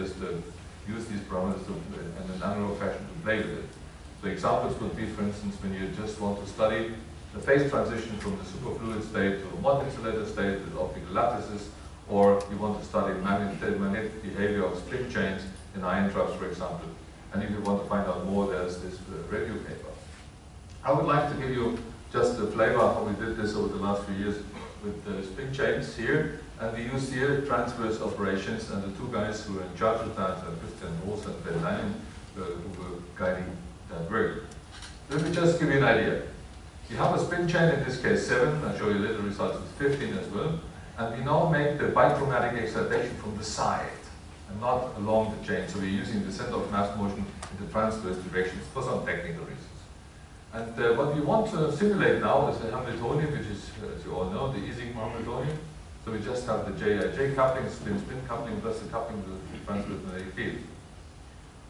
just uh, use these parameters to, in an analog fashion to play with it. So examples would be, for instance, when you just want to study the phase transition from the superfluid state to a Mott-insulator state with optical lattices, or you want to study magnetic, behavior of spin chains in ion traps, for example. And if you want to find out more, there's this uh, review paper. I would like to give you just a flavor of how we did this over the last few years with the spin chains here. And we use here transverse operations, and the two guys who are in charge of that, Christian Roos and Ben Lanyon, uh, who were guiding that work. Let me just give you an idea. You have a spin chain, in this case 7, I'll show you later results with 15 as well. And we now make the bichromatic excitation from the side and not along the chain. So we're using the center of mass motion in the transverse directions for some technical reasons. And uh, what we want to simulate now is a Hamiltonian, which is, uh, as you all know, the Ising Hamiltonian. So we just have the J-I-J coupling, spin-spin coupling, plus the coupling with the transverse magnetic field.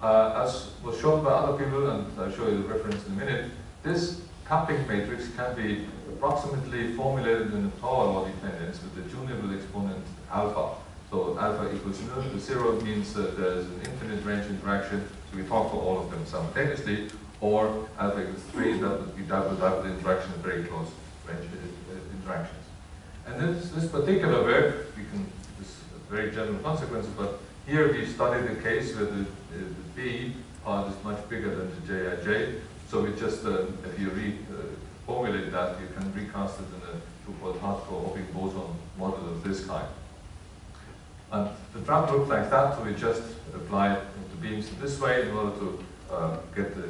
Uh, as was shown by other people, and I'll show you the reference in a minute, this coupling matrix can be approximately formulated in a power law dependence with the tunable exponent alpha. So alpha equals. The zero means that there's an infinite range interaction, so we talk for all of them simultaneously, or alpha equals 3, that would be dipole-dipole interaction, very close range uh, interactions. And this, this particular work, we can, this very general consequences, but here we studied the case where the, the, the B part is much bigger than the Jij, so we just, uh, if you reformulate uh, that, you can recast it in a two-port hardcore hopping boson model of this kind. And the trap looks like that, so we just apply the beams in this way in order to uh, get the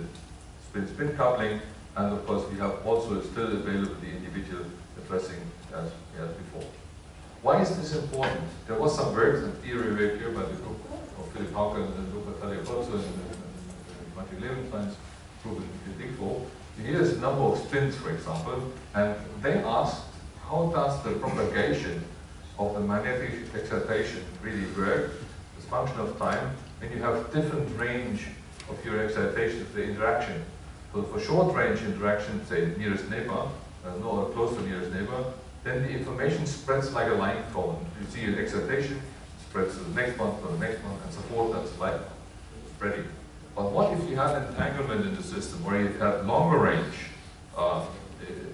spin-spin coupling, and of course we have also still available the individual as, as before. Why is this important? There was some work and theory work here by the group of Philip Hauke and Luca Tagliacozzo and, and, Martin Lewenstein's proven for. Here's a number of spins, for example, and they asked how does the propagation of the magnetic excitation really work as a function of time when you have different range of your excitation the interaction. So for short range interaction, say nearest neighbor, uh, no, close to nearest neighbor, then the information spreads like a light cone. You see an excitation, spreads to the next one, to the next one, and so forth, that's like spreading. But what if you had entanglement in the system where you had longer range uh,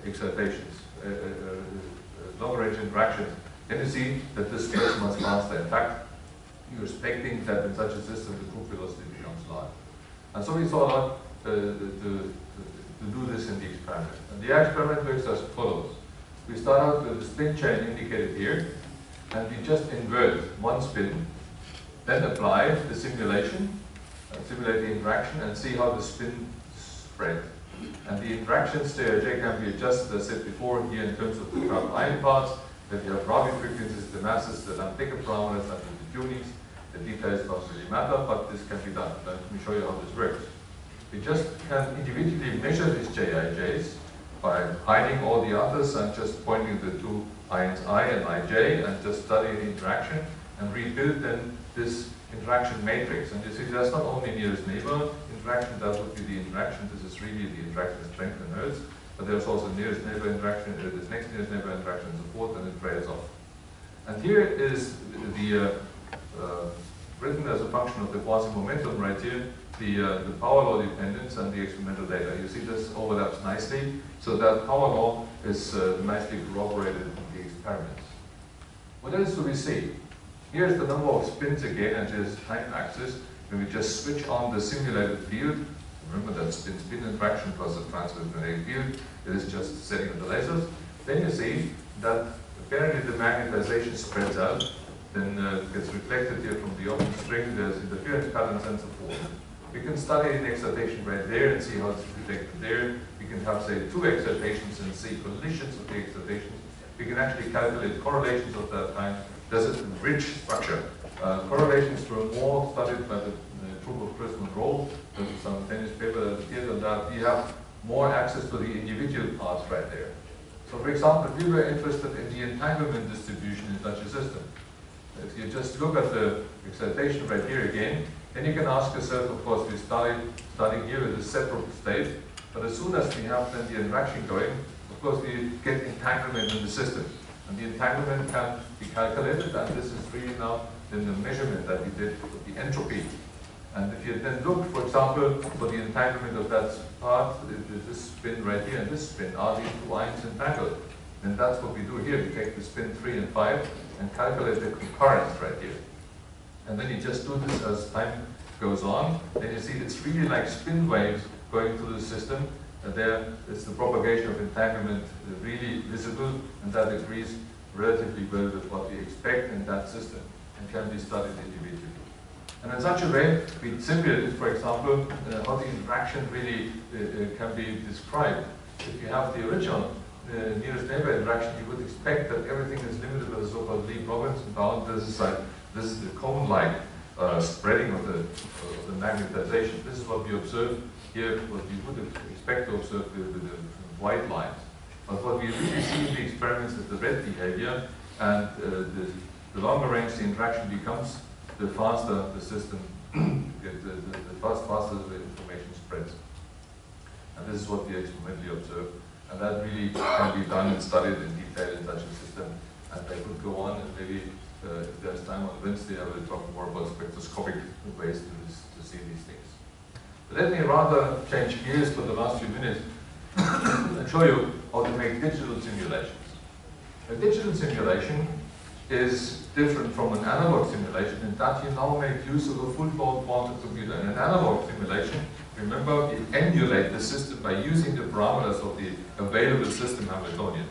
excitations, uh, uh, uh, longer range interactions? Then you see that this gets much faster. In fact, you're expecting that in such a system the group velocity becomes large. And so we thought uh, to, to, to do this in the And the experiment works as follows. We start out with the spin chain indicated here, and we just invert one spin, then apply the simulation, simulate the interaction and see how the spin spread. And the interactions to J can be adjusted, as I said before, here in terms of the trapped ion parts, that you have Rabi frequencies, the masses, the Lamb-Dicke parameters, and the tunings. The details don't really matter, but this can be done. Let me show you how this works. We just can individually measure these JIJs by hiding all the others and just pointing the two ions I and IJ and just study the interaction and rebuild then this interaction matrix. And you see that's not only nearest neighbor interaction, that would be the interaction. This is really the interaction strength in hertz. But there's also nearest neighbor interaction, uh, this next nearest neighbor interaction and so forth, and it trails off. And here is the, uh, uh, written as a function of the quasi-momentum right here, the, uh, the power law dependence and the experimental data. You see this overlaps nicely, so that power law is uh, nicely corroborated in the experiments. What else do we see? Here's the number of spins again and this time axis. When we just switch on the simulated field, remember that spin-spin interaction plus the transverse magnetic field, it is just setting of the lasers, then you see that apparently the magnetization spreads out, then uh, gets reflected here from the open string, there's interference patterns and so forth. We can study an excitation right there and see how it's reflected there. We can have, say, two excitations and see collisions of the excitations. We can actually calculate correlations of that kind there's a rich structure. Uh, correlations were more studied by the, the group of Chris Monroe. There's some famous paper that appeared on that. We have more access to the individual parts right there. So for example, if you were interested in the entanglement distribution in such a system, if you just look at the excitation right here again, then you can ask yourself, of course, we started starting here with a separate state, but as soon as we have then the interaction going, of course we get entanglement in the system. And the entanglement can be calculated, and this is really now than the measurement that we did of the entropy. And if you then look, for example, for the entanglement of that part, this spin right here and this spin, are these two ions entangled? And that's what we do here. We take the spin 3 and 5 and calculate the concurrence right here. And then you just do this as time goes on. Then you see it's really like spin waves going through the system. And there is the propagation of entanglement really visible, and that agrees relatively well with what we expect in that system and can be studied individually. And in such a way, we simulated, for example, uh, how the interaction really uh, uh, can be described. If you have the original uh, nearest neighbor interaction, you would expect that everything is limited by the so-called Lieb-Robinson bound. This is like this is the cone-like uh, spreading of the, the magnetization. This is what we observe here, what you would expect to observe with, with the white lines. But what we really see in the experiments is the red behavior, and uh, the, the, longer range the interaction becomes, the faster the system, the, the, the fast, faster the information spreads. And this is what we experimentally observe. And that really can be done and studied in detail in such a system. And I could go on and maybe uh, if there's time on Wednesday, I will talk more about spectroscopic ways to, to see these things. But let me rather change gears for the last few minutes and show you how to make digital simulations. A digital simulation is different from an analog simulation in that you now make use of a full-blown quantum computer. In an analog simulation, remember, you emulate the system by using the parameters of the available system Hamiltonian.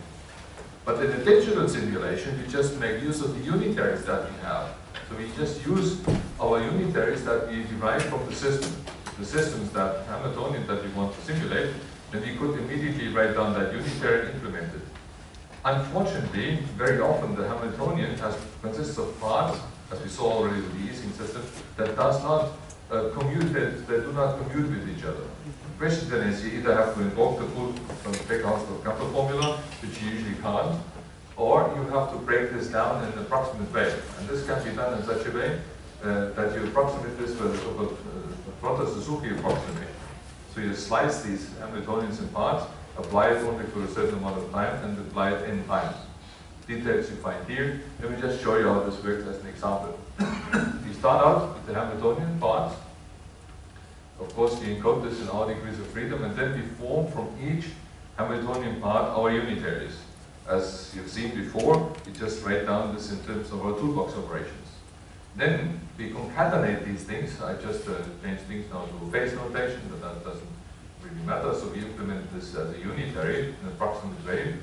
But in a digital simulation, we just make use of the unitaries that we have. So we just use our unitaries that we derive from the system, the systems that Hamiltonian that we want to simulate, and we could immediately write down that unitary and implement it. Unfortunately, very often the Hamiltonian has, consists of parts, as we saw already with the Ising system, that does not uh, commute, that do not commute with each other question then is you either have to invoke the full Baker-Hausdorff-Campbell formula, which you usually can't, or you have to break this down in an approximate way. And this can be done in such a way uh, that you approximate this with a so-called uh, Suzuki approximation. So you slice these Hamiltonians in parts, apply it only for a certain amount of time, and apply it n times. Details you find here. Let me just show you how this works as an example. you start out with the Hamiltonian parts, of course, we encode this in our degrees of freedom, and then we form from each Hamiltonian part our unitaries. As you've seen before, we just write down this in terms of our toolbox operations. Then we concatenate these things. I just uh, changed things now to phase notation, but that doesn't really matter. So we implement this as a unitary in an approximate way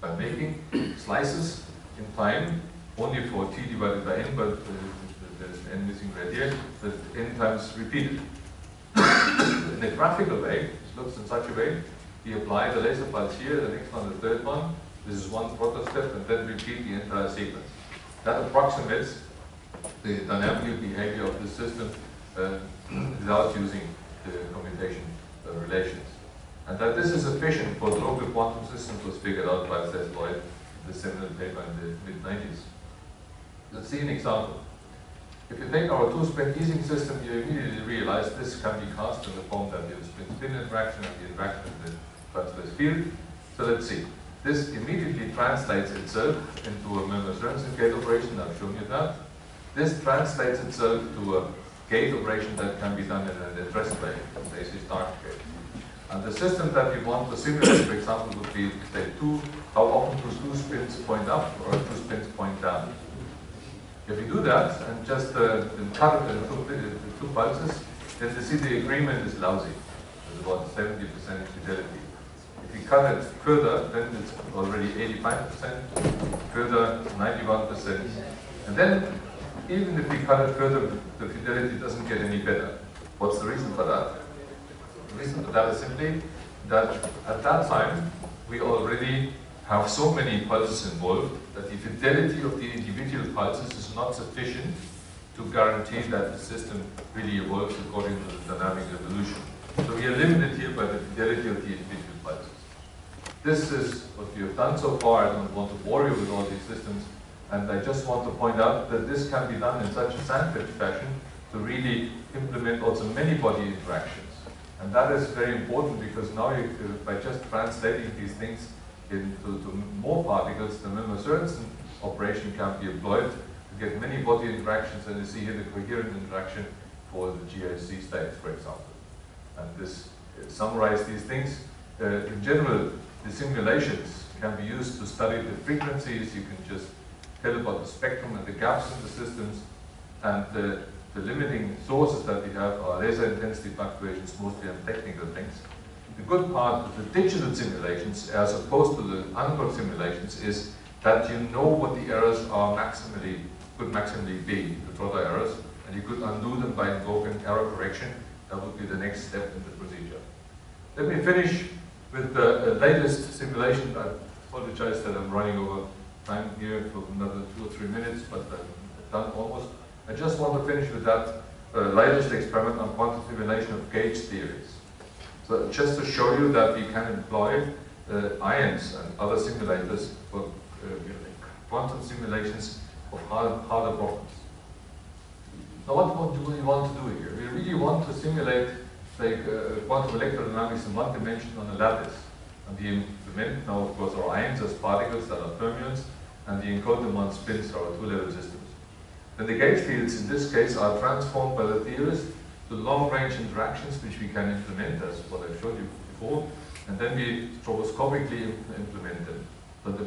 by making slices in time only for t divided by n, but uh, there's n missing right here, that n times repeated in a graphical way, it looks in such a way, we apply the laser pulse here, the next one, the third one, this is one protostep, and then we repeat the entire sequence. That approximates the dynamical behavior of the system uh, without using the commutation uh, relations. And that this is efficient for local quantum systems was figured out by Seth Lloyd in the seminal paper in the mid-90s. Let's see an example. If you take our two-spin Ising system, you immediately realize this can be cast in the form that you spin-spin interaction and the interaction in the transverse field. So let's see. This immediately translates itself into a Mølmer-Sørensen gate operation. I've shown you that. This translates itself to a gate operation that can be done in an addressed way, say start gate. And the system that we want to simulate, for example, would be, state two, how often do two spins point up or two spins point down? If you do that and just uh, cut the two, the two pulses, then you see the agreement is lousy. It's about 70% fidelity. If you cut it further, then it's already 85%, further 91%. And then, even if we cut it further, the fidelity doesn't get any better. What's the reason for that? The reason for that is simply that at that time, we already have so many pulses involved that the fidelity of the individual pulses is not sufficient to guarantee that the system really evolves according to the dynamic evolution. So we are limited here by the fidelity of the individual pulses. This is what we have done so far. I don't want to bore you with all these systems. And I just want to point out that this can be done in such a sandwich fashion to really implement also many-body interactions. And that is very important because now you, by just translating these things into to more particles, the Mølmer-Sørensen operation can be employed to get many body interactions, and you see here the coherent interaction for the GHZ states, for example. And this uh, these things. Uh, in general, the simulations can be used to study the frequencies. You can just tell about the spectrum and the gaps in the systems. And uh, the limiting sources that we have are laser intensity fluctuations, mostly on technical things. The good part of the digital simulations, as opposed to the analog simulations, is that you know what the errors are maximally, could maximally be, the Trotter errors, and you could undo them by invoking error correction. That would be the next step in the procedure. Let me finish with the latest simulation. I apologize that I'm running over time here for another two or three minutes, but I'm done almost. I just want to finish with that uh, latest experiment on quantum simulation of gauge theories. So just to show you that we can employ uh, ions and other simulators for uh, quantum simulations of hard, harder problems. Now what, do we want to do here? We really want to simulate like uh, quantum electrodynamics in one dimension on a lattice. And we implement now of course our ions as particles that are fermions and we encode them on spins our two-level systems. Then the gauge fields in this case are transformed by the theorist to long-range interactions which we can implement as what I showed you before and then we stroboscopically implement them. But the,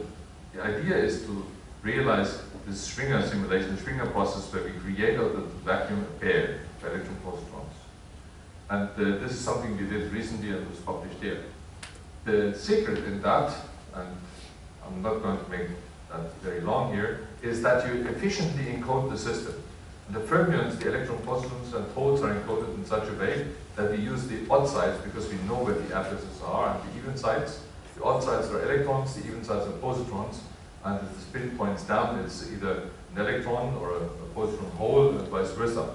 the idea is to realize this Schwinger simulation, the Schwinger process where we create the vacuum pair of electron positrons. And uh, this is something we did recently and was published here. The secret in that, and I'm not going to make that very long here, is that you efficiently encode the system. The fermions, the electron positrons and holes are encoded in such a way that we use the odd sides because we know where the addresses are and the even sides. The odd sides are electrons, the even sides are positrons, and if the spin points down, it's either an electron or a, a positron hole and vice versa.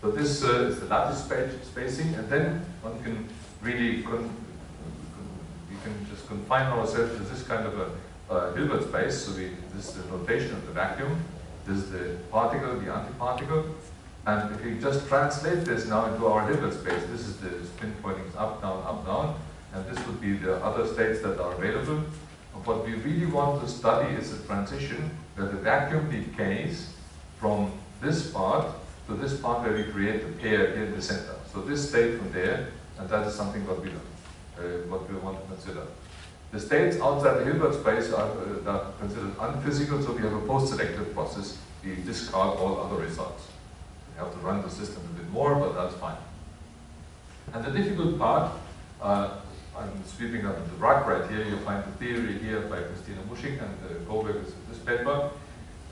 So this uh, is the lattice spacing, and then one can really con we can just confine ourselves to this kind of a uh, Hilbert space. So we, this is the notation of the vacuum. This is the particle, the antiparticle. And if we just translate this now into our Hilbert space, this is the spin pointing up, down, up, down. And this would be the other states that are available. And what we really want to study is the transition where the vacuum decays from this part to this part where we create the pair here in the center. So this state from there, and that is something what we, uh, what we want to consider. The states outside the Hilbert space are, uh, are considered unphysical, so we have a post-selective process. We discard all other results. We have to run the system a bit more, but that's fine. And the difficult part, uh, I'm sweeping up the rug right here. You find the theory here by Christina Muschik and uh, Goldberg is this paper.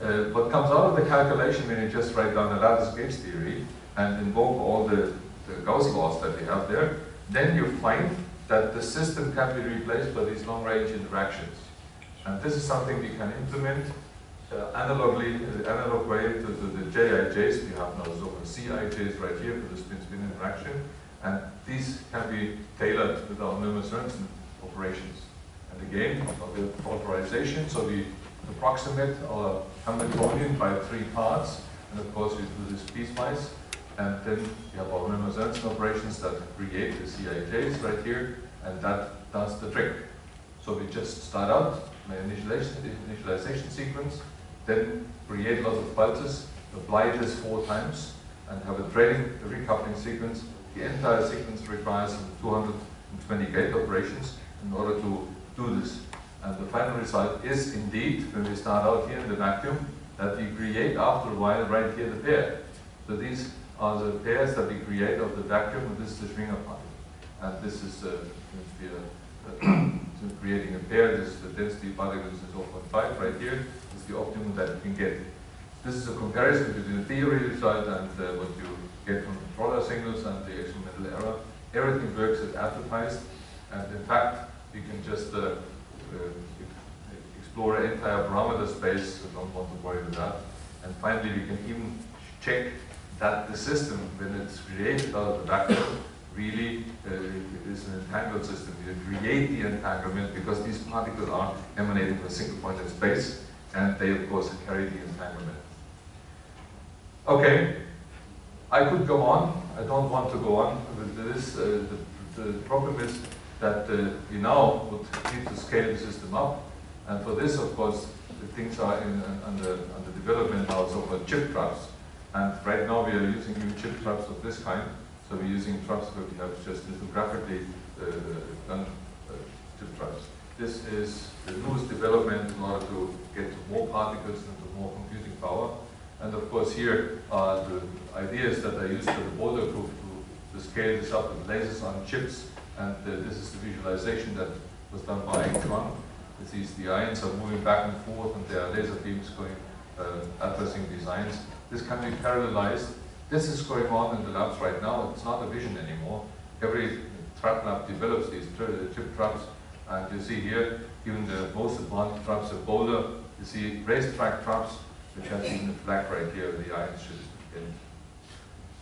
Uh, what comes out of the calculation when you just write down a lattice gauge theory and invoke all the, the Gauss laws that we have there, then you find that the system can be replaced by these long-range interactions. And this is something we can implement uh, analogly, the analog way to, to the JIJs. We have now so-called CIJs right here for the spin-spin interaction. And these can be tailored with our Mølmer-Sørensen operations. And again, the Trotterization, so we approximate our Hamiltonian by three parts, and of course we do this piecewise. And then we have our Mølmer-Sørensen operations that create the CIJs right here, and that does the trick. So we just start out my initialization, initialization sequence, then create lots of pulses, apply this four times, and have a trailing a recoupling sequence. The entire sequence requires 220 gate operations in order to do this. And the final result is indeed, when we start out here in the vacuum, that we create after a while right here the pair. So these are the pairs that we create of the vacuum, and this is the Schwinger particle. And this is uh, uh, creating a pair, this is the density particle, this is 0.5 right here, is the optimum that you can get. This is a comparison between the theory result and uh, what you get from the Trotter singles and the experimental error. Everything works as advertised, and in fact, you can just uh, uh, explore an entire parameter space, I don't want to worry with that. And finally, we can even check that the system, when it's created out of the vacuum, really uh, is an entangled system. You create the entanglement because these particles are emanating from a single point in space, and they, of course, carry the entanglement. Okay, I could go on. I don't want to go on with this. Uh, the, the, problem is that uh, we now would need to scale the system up. And for this, of course, the things are in, under, under development now, so-called chip traps. And right now we are using new chip traps of this kind. So we're using traps where we have just lithographically uh, done uh, chip traps. This is the newest development in order to get more particles and to more computing power. And of course here are the ideas that I used for the Boulder group to, to scale this up with lasers on chips. And uh, this is the visualization that was done by Chuang. It sees the ions are moving back and forth and there are laser beams going, uh, addressing these ions. This can be parallelized. This is going on in the labs right now. It's not a vision anymore. Every trap lab develops these chip traps. And you see here, even the most advanced traps of Boulder, you see racetrack traps, which has a flag right here, in the should end.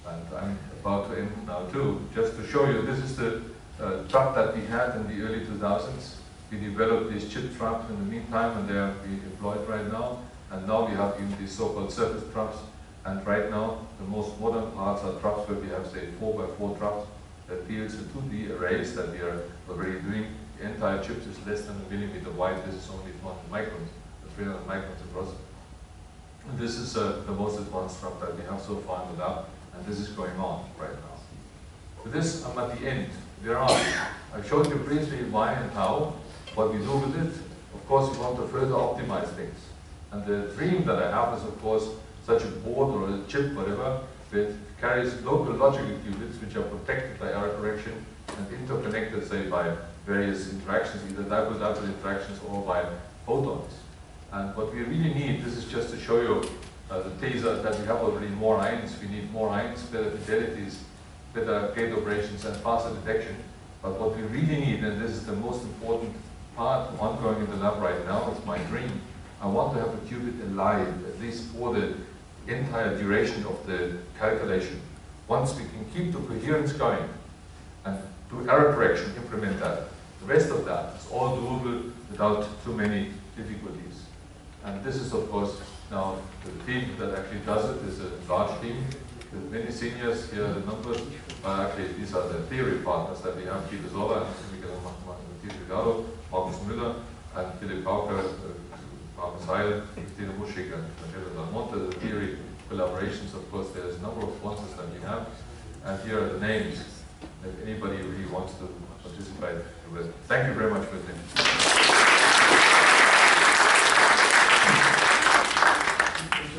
And I'm about to end now too, just to show you, this is the uh, trap that we had in the early 2000s. We developed these chip traps in the meantime, and they are being deployed right now. And now we have these so-called surface traps. And right now, the most modern parts are traps where we have, say, 4 by 4 traps that deals with 2D arrays that we are already doing. The entire chip is less than a millimeter wide. This is only 400 microns, 300 microns across. And this is uh, the most advanced trap that we have so far in the lab, and this is going on right now. With this, I'm at the end. There are, I showed you briefly why and how, what we do with it. Of course, we want to further optimize things. And the dream that I have is, of course, such a board or a chip, whatever, that carries local logical qubits which are protected by error correction and interconnected, say, by various interactions, either dipole-dipole interactions or by photons. And what we really need, this is just to show you uh, the teaser that we have already more ions. We need more ions, better fidelities, better gate operations, and faster detection. But what we really need, and this is the most important part ongoing in the lab right now, it's my dream. I want to have a qubit alive, at least for the entire duration of the calculation. Once we can keep the coherence going and do error correction, implement that. The rest of that is all doable without too many difficulties. And this is, of course, now the team that actually does it is a large team with many seniors. Here the numbers. But actually, these are the theory partners that we have, Peter Zoller, Miguel Delgado, Markus Müller, and Philip Hauke, uh, Heyl, Christina Muschik, and Angelo Dalmonte. The theory collaborations, of course, there's a number of sponsors that we have. And here are the names if anybody really wants to participate with. Thank you very much for you,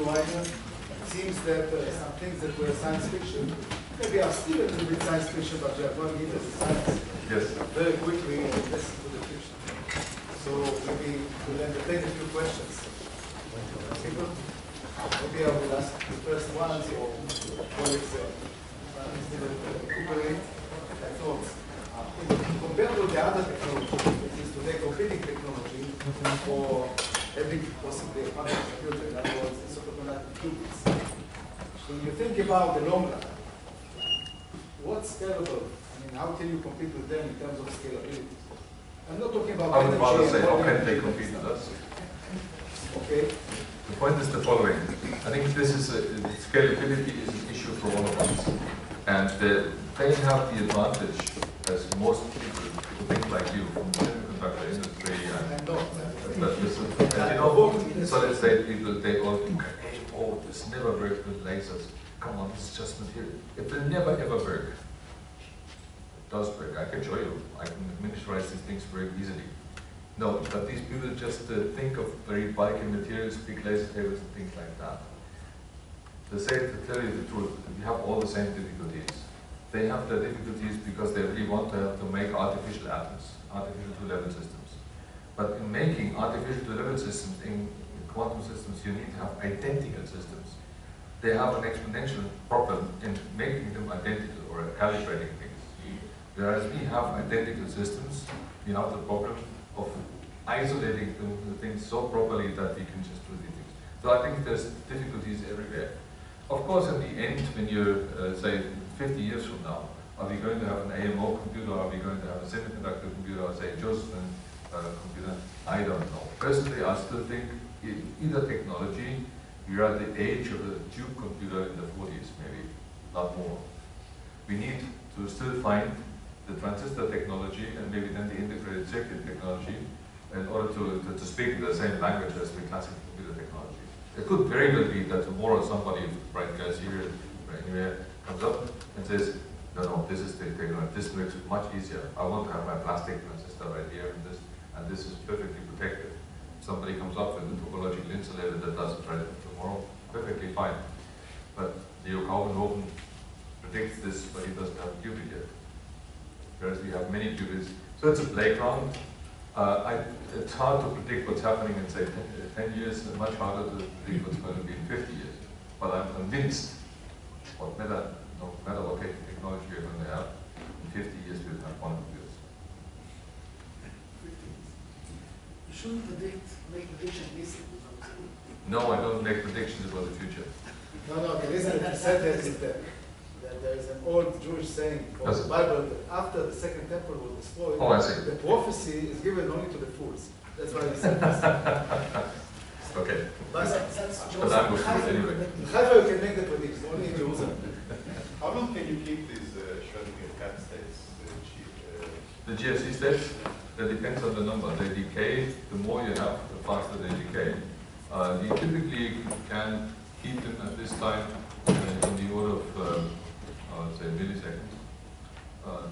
It seems that uh, some things that were science fiction, maybe are still a little bit science fiction, but they are going into the science Yes. very quickly and less into the fiction. So maybe we'll entertain a few questions. People? Maybe I will ask the first one, or colleagues, uh, uh, recuperate their thoughts. Compared to the other technology, which is today competing technology for every possibly quantum computer, in other words, superconducting qubits. When you think about the long run, what's scalable? I mean, how can you compete with them in terms of scalability? I'm not talking about I would rather say, how can they compete with us? Okay, The point is the following. I think this is a, scalability is an issue for all of us. And uh, they have the advantage, as most people who think like you from the semiconductor industry and and. But listen, and you know, so let's people, they all think, hey, oh, this never works with lasers. Come on, this is just material. It will never ever work. Does work. I can show you. I can miniaturize these things very easily. No, but these people just uh, think of very bulky materials, big laser tables and things like that. To say, to tell you the truth, we have all the same difficulties. They have the difficulties because they really want to have to make artificial atoms, artificial two-level systems. But in making artificial two-level systems, in quantum systems, you need to have identical systems. They have an exponential problem in making them identical or calibrating things. Whereas we have identical systems, we have the problem of isolating the, the things so properly that we can just do the things. So I think there's difficulties everywhere. Of course, in the end, when you uh, say 50 years from now, are we going to have an AMO computer? Are we going to have a semiconductor computer? Or say Josephson uh, computer? I don't know. Personally, I still think in either technology, we are at the age of the tube computer in the 40s, maybe, not more. We need to still find the transistor technology and maybe then the integrated circuit technology in order to, to, to speak the same language as the classical computer technology. It could very well be that tomorrow somebody, bright guys here, anywhere, comes up and says, no, no, this is the technology, this makes it much easier. I want to have my plastic transistor right here and this, and this is perfectly protected. Somebody comes up with a topological insulator that does it right tomorrow, perfectly fine. But Leo Kouwenhoven predicts this, but he doesn't have a qubit yet. Whereas we have many qubits. So it's a playground. Uh, I, it's hard to predict what's happening in, say, 10, 10 years, and much harder to predict what's going to be in 50 years. But I'm convinced, what matter, no matter what technology we're going to have, in 50 years we'll have quantum computers. You shouldn't predict, make prediction easy. No, I don't make predictions about the future. No, no, the reason that he said that is that, that there is an old Jewish saying from the Bible that after the second temple was destroyed, Oh, I see. the prophecy is given only to the fools. That's why he said this. Okay. But That's, that's But I'm with you anyway. Haifa you can make the prediction, only in Jerusalem. How long can you keep these uh, Schrödinger cat states? uh, cheap, uh, The GHZ states, that depends on the number. They decay, the more you have, the faster they decay. Uh, we typically can keep them at this time uh, in the order of, um, I would say, milliseconds. Uh,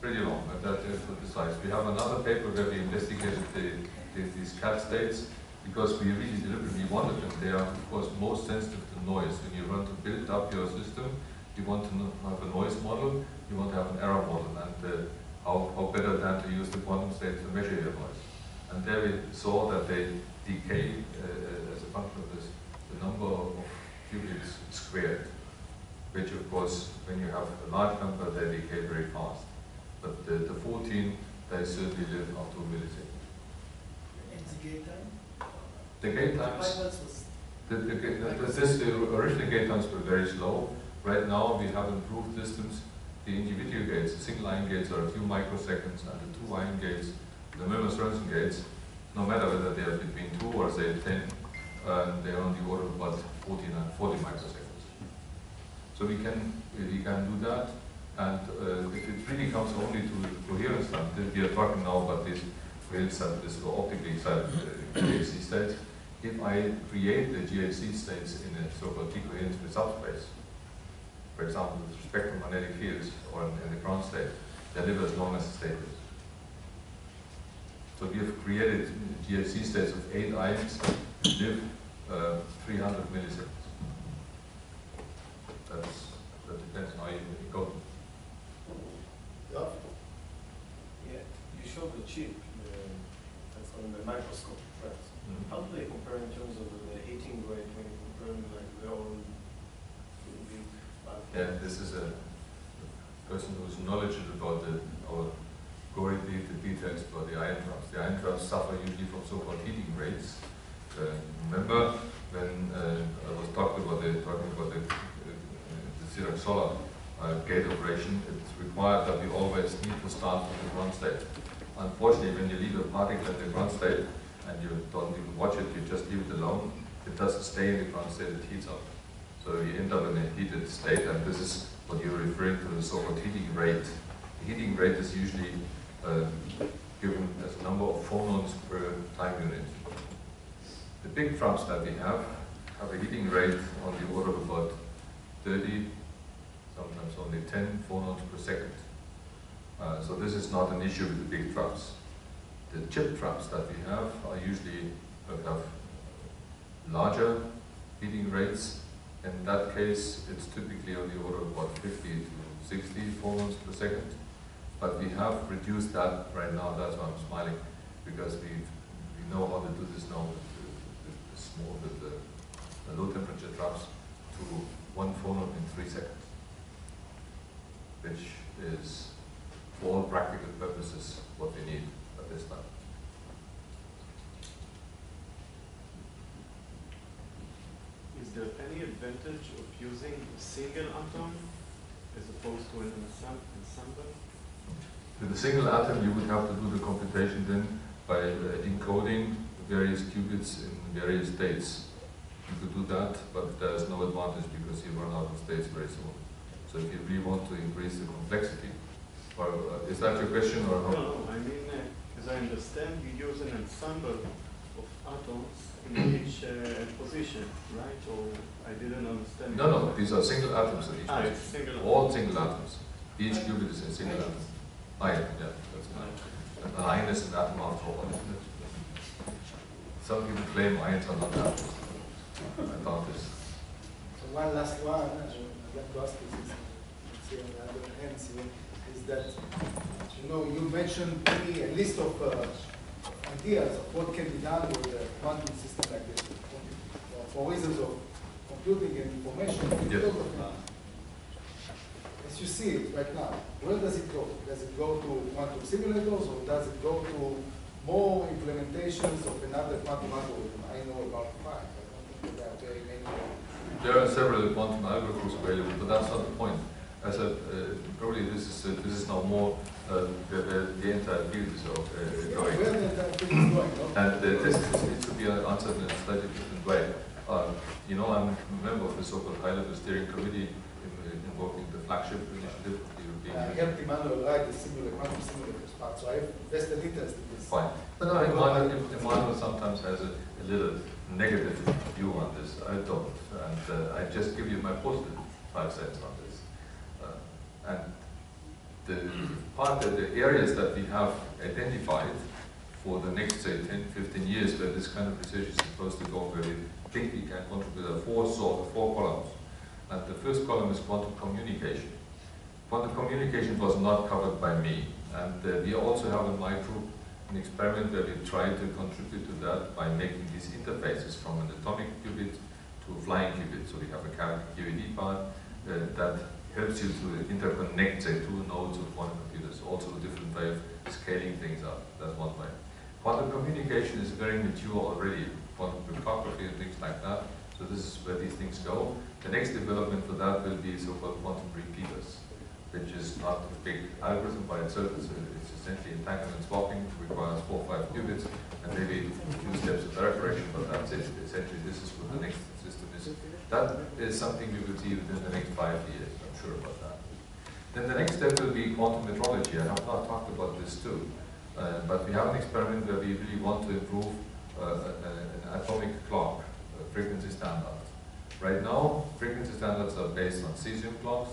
pretty long, but that is for the size. We have another paper where we investigated the, the, these cat states because we really deliberately wanted them. They are, of course, most sensitive to noise. When you want to build up your system, you want to have a noise model, you want to have an error model, and uh, how, how better than to use the quantum state to measure your noise. And there we saw that they decay uh, as a function of this, the number of qubits squared, which of course, when you have a large number, they decay very fast. But the, the 14, they certainly live up to a millisecond. And the gate time? The gate times, the, the, the, this, the original gate times were very slow. Right now, we have improved systems. The individual gates, the single ion gates are a few microseconds, and the two ion gates, the Mølmer-Sørensen gates, no matter whether they are between two or say 10, uh, they are on the order of about 14 and 40 microseconds. So we can, we can do that, and uh, if it really comes only to coherence time, we are talking now about this real set, this optically excited uh, GHZ states. If I create the GHZ states in a so-called decoherence with subspace, for example, with spectromagnetic fields or in, in the ground state, they live as long as the state is. So we have created GHZ states of eight ions that live uh, 300 milliseconds. That's, that depends on how you you go. Yeah. Yeah, you showed the chip, uh, that's on the microscope, right? How do they compare in terms of the heating rate when you compare them like their own Yeah, this is a person who's knowledgeable about the, our gory de- the details about the ion troughs. The ion troughs suffer usually from so-called heating rates. Uh, remember when uh, I was talking about the talking about the, uh, the Zoller uh, gate operation, it's required that we always need to start with the ground state. Unfortunately, when you leave a particle at the ground state and you don't even watch it, you just leave it alone, it doesn't stay in the ground state, it heats up. So you end up in a heated state, and this is what you're referring to, the so-called heating rate. The heating rate is usually uh, given as a number of phonons per time unit. The big trumps that we have have a heating rate on the order of about 30, sometimes only 10 phonons per second. Uh, so this is not an issue with the big trumps. The chip traps that we have are usually have larger heating rates. In that case, it's typically on the order of about 50 to 60 phonons per second. But we have reduced that right now, that's why I'm smiling, because we, we know how to do this now with with the small, with the, the low temperature traps to one phonon in three seconds. Which is, for all practical purposes, what we need at this time. Is there any advantage of using a single atom as opposed to an ensemble? With a single atom, you would have to do the computation then by uh, encoding various qubits in various states. You could do that, but there's no advantage because you run out of states very soon. So if you really want to increase the complexity, or uh, is that your question or No, no? no, I mean, uh, as I understand, you use an ensemble of atoms in each uh, position, right? Or I didn't understand. No, no, these are single atoms in each Ah, position. single. All single atoms. Each qubit is a single atom. Ion, yeah, that's right. And An ion is an atom after all, isn't it? Some people claim ions are not atoms. I thought this. So one last one, and I'd like to ask you this, let's see on the other hand here, is that, you know, you mentioned maybe a list of uh, ideas of what can be done with a quantum system like this. For- reasons of computing and information, Yes. because of that. As you see it right now, where does it go? Does it go to quantum simulators or does it go to more implementations of another quantum algorithm? I know about five, I don't think there are very many. There are several quantum algorithms available, but that's not the point. As a, uh, probably this is, uh, this is now more, uh, the, the, the entire field is of, uh, going. Where the entire thing is going, no? And uh, this needs to be answered in a slightly different way. Uh, You know, I'm a member of the so-called high-level steering committee in- the flagship initiative of the European I helped Immanuel write the simulator, quantum simulators part, so I have vested interest in this. Fine. But no, Immanuel, Immanuel sometimes has a, a little negative view on this. I don't. And uh, I just give you my positive five cents on this. And the part of the areas that we have identified for the next, say, 10, 15 years where this kind of research is supposed to go, where we think we can contribute are four sort four columns. And the first column is quantum communication. Quantum communication was not covered by me. And uh, we also have in my group an experiment where we try to contribute to that by making these interfaces from an atomic qubit to a flying qubit. So we have a QED part uh, that helps you to interconnect, say, two nodes of quantum computers. Also a different way of scaling things up. That's one way. Quantum communication is very mature already. Quantum cryptography and things like that. So this is where these things go. The next development for that will be so-called quantum repeaters which is not a big algorithm by itself. It's, uh, it's essentially entanglement swapping, requires four or five qubits, and maybe a few steps of correction, but that's it. Essentially, this is what the next system is. That is something we will see within the next five years, sure about that. Then the next step will be quantum metrology. I have not talked about this too, uh, but we have an experiment where we really want to improve uh, an atomic clock, frequency standard. Right now, frequency standards are based on cesium clocks,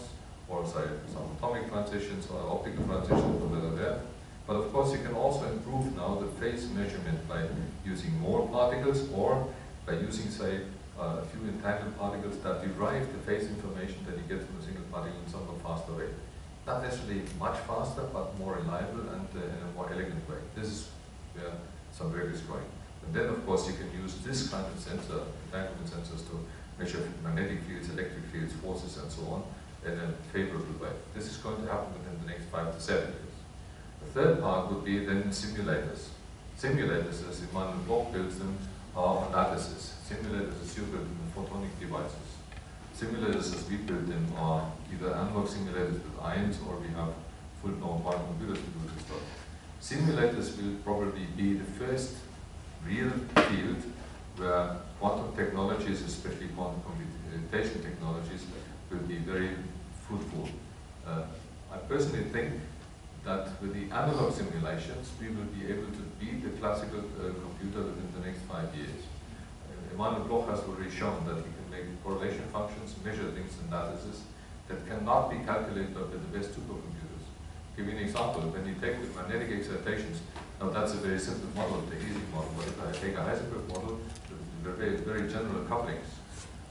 or say some atomic transitions or optical transitions over there. But of course, you can also improve now the phase measurement by using more particles or by using, say, a few entangled particles that derive the phase information that you get from a single particle in somewhat faster way. Not necessarily much faster, but more reliable and uh, in a more elegant way. This is where some work is going. And then, of course, you can use this kind of sensor, entanglement sensors, to measure magnetic fields, electric fields, forces, and so on in a favorable way. This is going to happen within the next five to seven years. The third part would be then simulators. Simulators, as Immanuel Bloch builds them, are analysis. Simulators as you build them are photonic devices. Simulators as we build them are either analog simulators with ions or we have full-blown quantum computers to do this stuff. Simulators will probably be the first real field where quantum technologies, especially quantum computation technologies, will be very fruitful. Uh, I personally think that with the analog simulations, we will be able to beat the classical uh, computer within the next five years. Immanuel Bloch has already shown that we can make correlation functions, measure things in lattices that cannot be calculated with the best supercomputers. Give you an example, when you take the magnetic excitations, now that's a very simple model, the Ising model, but if I take a Heisenberg model, very, very general couplings,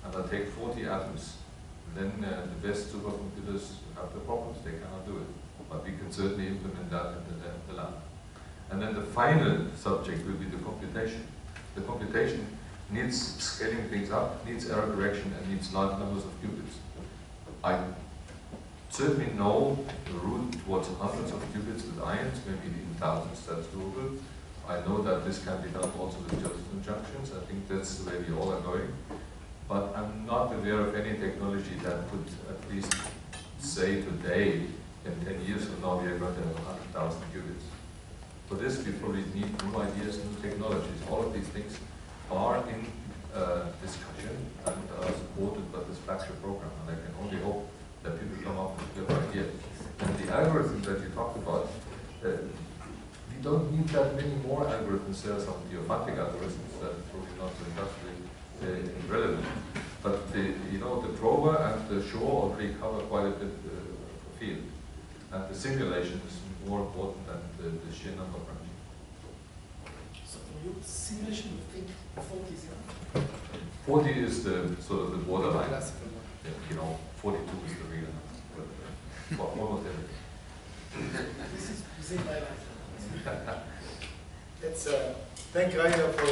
and I take 40 atoms, then uh, the best supercomputers have the problems, they cannot do it. But we can certainly implement that in the, the lab. And then the final subject will be the computation. The computation needs scaling things up, needs error correction, and needs large numbers of qubits. I certainly know the route towards hundreds of qubits with ions, maybe even thousands, that's doable. I know that this can be done also with Josephson junctions. I think that's the way we all are going. But I'm not aware of any technology that could at least say today, in 10 years from now, we are going to have 100,000 qubits. For this, we probably need new ideas, new technologies. All of these things are in uh, discussion and are supported by this flagship program. And I can only hope that people come up with good ideas. And the algorithms that you talked about, uh, we don't need that many more algorithms. There are some geophantic algorithms that are probably not so industrially uh, relevant. But the, you know, the Grover and the Shor already cover quite a bit uh, of the field. And the simulation is more important than the, the sheer number you, simulation, you think forty is enough? 40 is the sort of the borderline. Classical one. Yeah, You know, 42 is the real number. But, uh, for almost everything. This is within my life. Let's uh, thank Rainer for all